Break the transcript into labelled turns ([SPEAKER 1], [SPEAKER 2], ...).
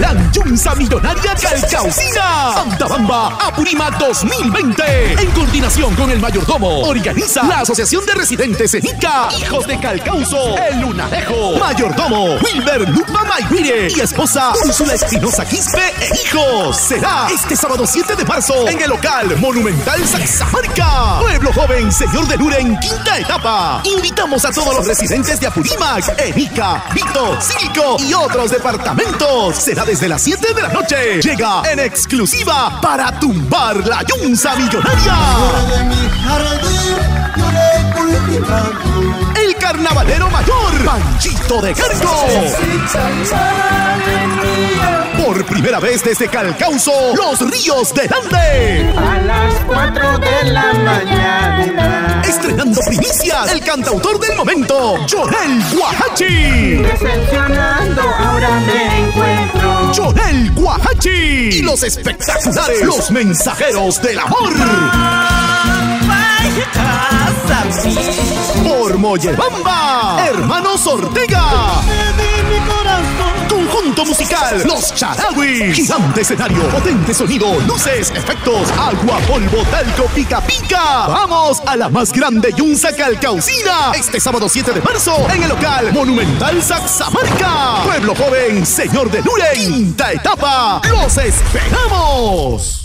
[SPEAKER 1] 랑주 Millonaria Calcaucina. Antabamba Apurima 2020. En coordinación con el mayordomo, organiza la Asociación de Residentes en Ica. Hijos de Calcauso, El Lunarejo. Mayordomo, Wilber Lupa Maiguire. Y esposa, Úrsula Espinosa Quispe e hijos. Será este sábado 7 de marzo en el local Monumental Saxamarca. Pueblo Joven, Señor de Luren, quinta etapa. Invitamos a todos los residentes de Apurímac, Ica, Vito, Cívico y otros departamentos. Será desde las 7 de la noche. Llega en exclusiva para tumbar la Yunza Millonaria. El carnavalero mayor, Panchito de Cargo. Por primera vez desde Calcauso, los ríos de Ande.
[SPEAKER 2] A las 4 de la mañana.
[SPEAKER 1] Estrenando primicias, el cantautor del momento, Jonel Guajachi. Y los espectaculares, los mensajeros del amor. Por Moyebamba, Hermanos Ortega. Musical, Los Charawi. Gigante escenario, potente sonido, luces, efectos, agua, polvo, talco, pica pica. Vamos a la más grande Yunza Calcaucina. Este sábado 7 de marzo en el local Monumental Saxamarca. Pueblo joven, señor de Lure. Quinta etapa. Los esperamos.